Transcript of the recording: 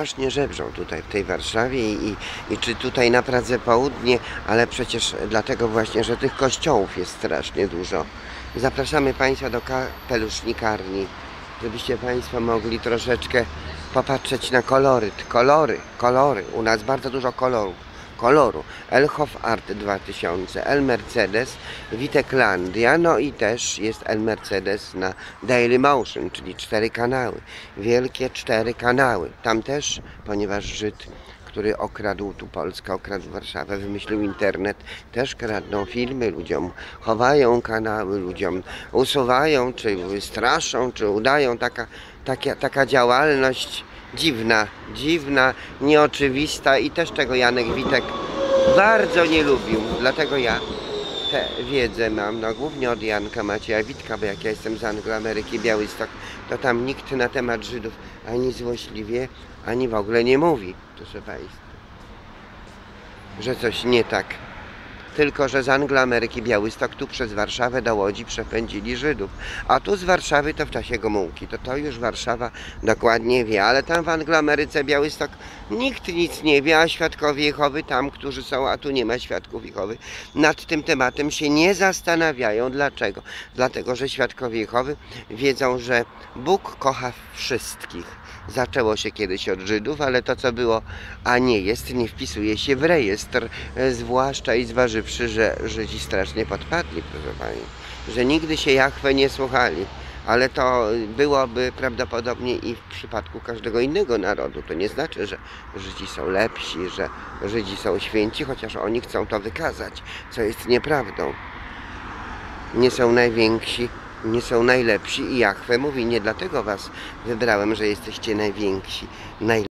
Strasznie żebrzą tutaj w tej Warszawie i, i, czy tutaj na Pradze Południe, ale przecież dlatego właśnie, że tych kościołów jest strasznie dużo. Zapraszamy Państwa do kapelusznikarni, żebyście Państwo mogli troszeczkę popatrzeć na kolory, kolory, kolory. U nas bardzo dużo kolorów. Koloru. Elhof Art 2000, El Mercedes, Witeklandia, no i też jest El Mercedes na Daily Motion, czyli cztery kanały. Wielkie cztery kanały. Tam też, ponieważ Żyd, który okradł tu Polskę, okradł Warszawę, wymyślił internet, też kradną filmy ludziom, chowają kanały ludziom, usuwają, czy straszą, czy udają. Taka, taka, taka działalność dziwna, dziwna, nieoczywista i też tego Janek Witek bardzo nie lubił. Dlatego ja tę wiedzę mam, no głównie od Janka Macieja Witka, bo jak ja jestem z Angloameryki Białystok, to tam nikt na temat Żydów ani złośliwie, ani w ogóle nie mówi, proszę Państwa. Że coś nie tak. Tylko, że z Angloameryki Białystok tu przez Warszawę do Łodzi przepędzili Żydów. A tu z Warszawy to w czasie Gomułki. To to już Warszawa dokładnie wie. Ale tam w Angloameryce Białystok nikt nic nie wie, a świadkowie Jehowy tam, którzy są, a tu nie ma świadków Jehowy, nad tym tematem się nie zastanawiają. Dlaczego? Dlatego, że świadkowie Jehowy wiedzą, że Bóg kocha wszystkich. Zaczęło się kiedyś od Żydów, ale to co było, a nie jest, nie wpisuje się w rejestr, e, zwłaszcza i zważywszy, że Żydzi strasznie podpadli, proszę Pani, że nigdy się Jachwę nie słuchali. Ale to byłoby prawdopodobnie i w przypadku każdego innego narodu. To nie znaczy, że Żydzi są lepsi, że Żydzi są święci, chociaż oni chcą to wykazać, co jest nieprawdą. Nie są najwięksi, nie są najlepsi i Jachwę mówi, nie dlatego was wybrałem, że jesteście najwięksi, najlepsi.